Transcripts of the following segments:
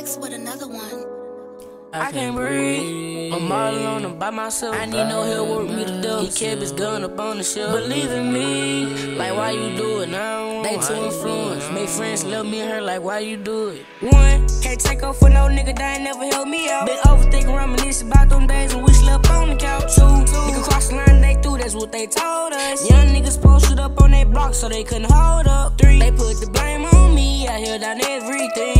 Mix with another one. I can't breathe. I'm all alone, I'm by myself. I need no help, work me to death. He kept his gun up on the shelf. Believe in me, like why you do it now? They too influence. Make friends love me and her, like why you do it? One, can't take off for no nigga that ain't never helped me out. Been overthinking, reminiscing about them days when we slept on the couch. Two, nigga cross the line, they threw. that's what they told us. Young niggas posted up on their block so they couldn't hold up. Three, they put the blame on me, I held down everything.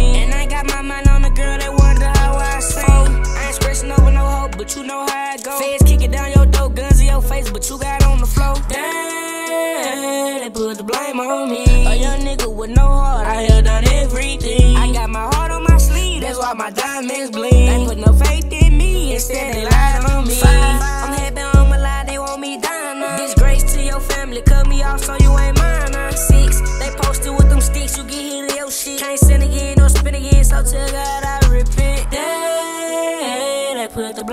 But you know how it go. Feds kicking down your door, guns in your face, but you got on the floor. Damn, they put the blame on me. A young nigga with no heart, I held down everything. I got my heart on my sleeve, that's why my diamonds bling. They put no faith in me, instead they lied on me. Five, I'm happy on my lie, they want me down now. Uh. Disgrace to your family, cut me off so you ain't mine now. Six, they posted with them sticks, you get hit in your shit. Can't sin again or spin again, so tell God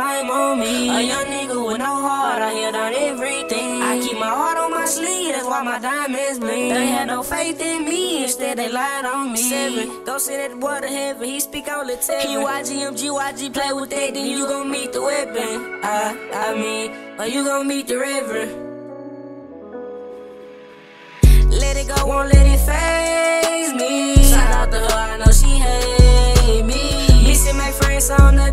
they put the blame on me. A young nigga with no heart, I held on everything. I keep my heart on my sleeve, that's why my diamonds bling. They had no faith in me, instead they lied on me. Seven, go send that boy to heaven, he speak all the tell. PYGMGYG, play with that, then you gon' meet the weapon. I, I mean, or you gon' meet the reverend. Let it go, won't let it phase me. Shout out to her, I know she hate me. Missing my friends on the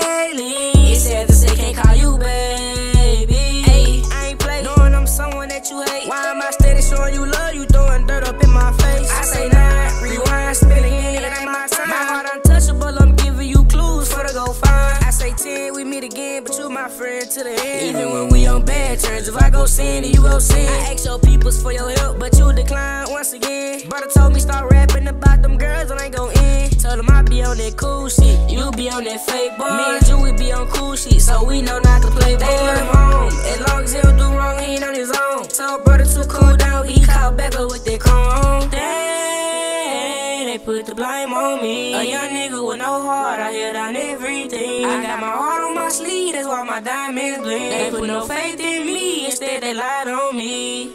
daily. It's sad to say, can't call you baby. Hey, I ain't play, knowing I'm someone that you hate. Why am I steady showing you love? You throwing dirt up in my face. I say nine, rewind, spin again, it ain't my time. My heart untouchable, I'm giving you clues for the go find. I say 10, we meet again, but you my friend to the end. Even when we on bad terms, if I go sin, you go sin. I ask your peoples for your help, but you decline once again. Brother told me start Told him I be on that cool shit, you be on that fake boy. Me and you, we be on cool shit, so we know not to play boy. They let him home, as long as he don't do wrong, he ain't on his own. Told brother to cool down, he called back up with that cone. Damn, they put the blame on me. A young nigga with no heart, I held down everything. I got my heart on my sleeve, that's why my diamonds bling. They put no faith in me, instead they lied on me.